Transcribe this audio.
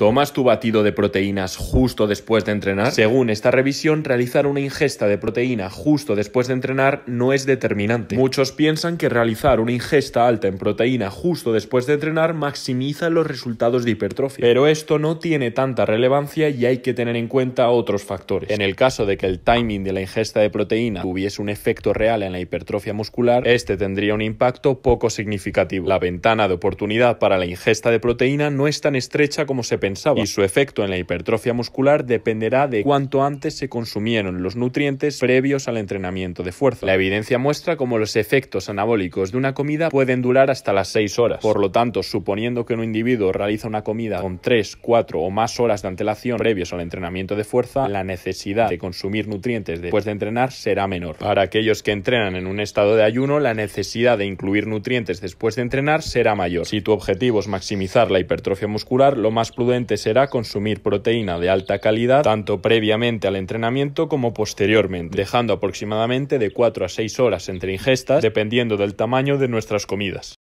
¿Tomas tu batido de proteínas justo después de entrenar? Según esta revisión, realizar una ingesta de proteína justo después de entrenar no es determinante. Muchos piensan que realizar una ingesta alta en proteína justo después de entrenar maximiza los resultados de hipertrofia. Pero esto no tiene tanta relevancia y hay que tener en cuenta otros factores. En el caso de que el timing de la ingesta de proteína tuviese un efecto real en la hipertrofia muscular, este tendría un impacto poco significativo. La ventana de oportunidad para la ingesta de proteína no es tan estrecha como se pensaba y su efecto en la hipertrofia muscular dependerá de cuánto antes se consumieron los nutrientes previos al entrenamiento de fuerza. La evidencia muestra cómo los efectos anabólicos de una comida pueden durar hasta las 6 horas. Por lo tanto, suponiendo que un individuo realiza una comida con 3, 4 o más horas de antelación previos al entrenamiento de fuerza, la necesidad de consumir nutrientes después de entrenar será menor. Para aquellos que entrenan en un estado de ayuno, la necesidad de incluir nutrientes después de entrenar será mayor. Si tu objetivo es maximizar la hipertrofia muscular, lo más prudente será consumir proteína de alta calidad tanto previamente al entrenamiento como posteriormente, dejando aproximadamente de 4 a 6 horas entre ingestas dependiendo del tamaño de nuestras comidas.